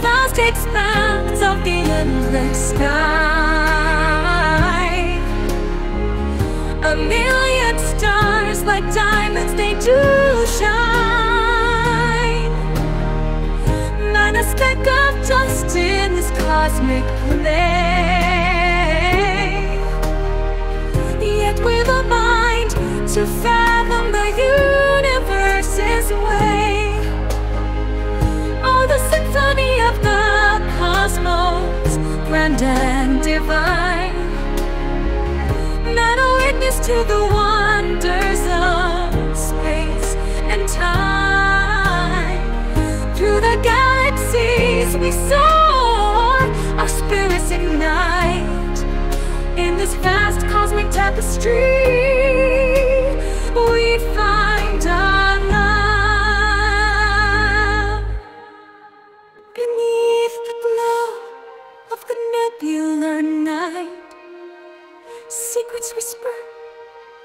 vast expanse of the endless sky. A million stars like diamonds, they do shine. Not a speck of dust in this cosmic play. Yet with a mind to fathom the grand and divine. Not a witness to the wonders of space and time. Through the galaxies we soar, our spirits ignite. In this vast cosmic tapestry, secrets whisper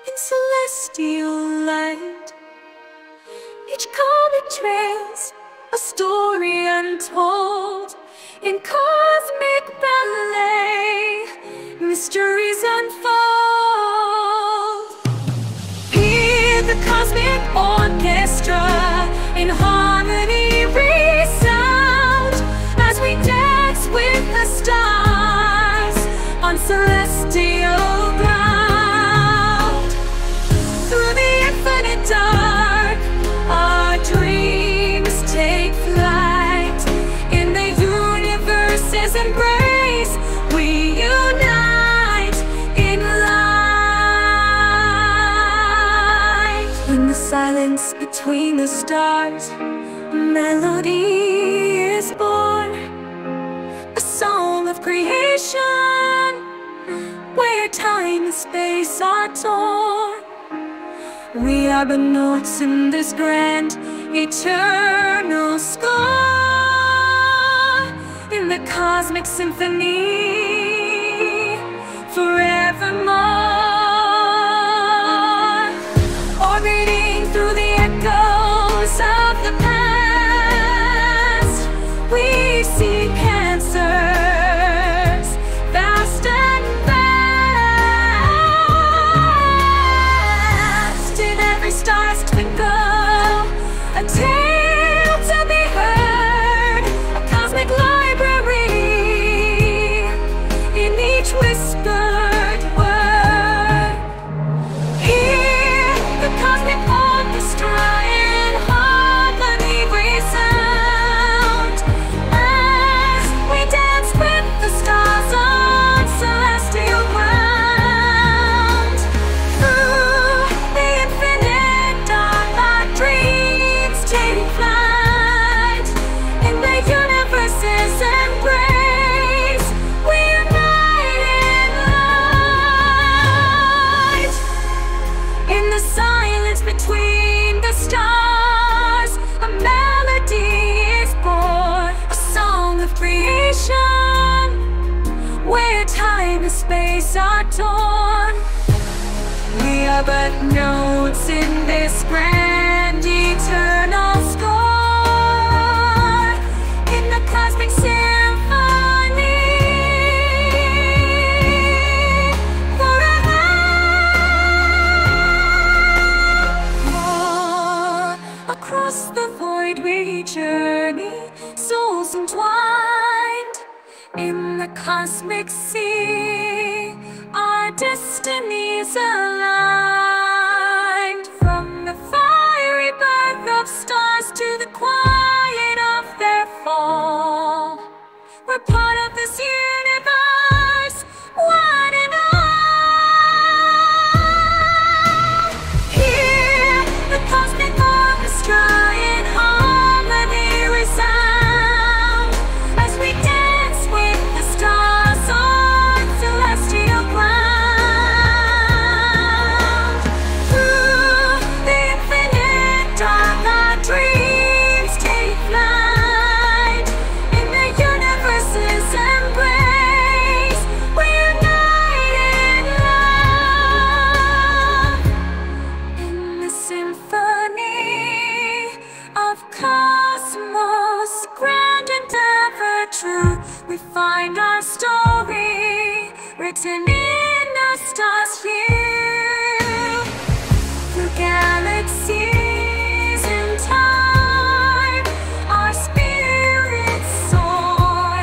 in celestial light. Each comet trails a story untold in cosmic ballet. Mysteries unfold. Hear the cosmic orchestra embrace, we unite in light. In the silence between the stars, a melody is born. A song of creation, where time and space are torn. We are the notes in this grand eternal score the cosmic symphony forevermore. Orbiting through the echoes of the past, we seek answers fast and fast. In every star's twinkle, a time and space are torn. We are but notes in this grand eternal score, cosmic sea. Our destinies aligned from the fiery birth of stars to the quiet of their fall. We're we find our story written in the stars here. Through galaxies and time, our spirits soar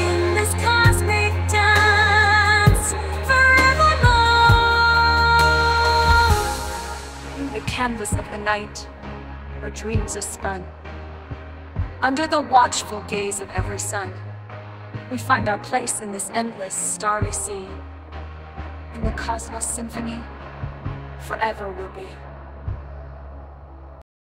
in this cosmic dance forevermore. the canvas of the night, our dreams are spun. Under the watchful gaze of every sun, we find our place in this endless starry sea. In the cosmos symphony, forever will be.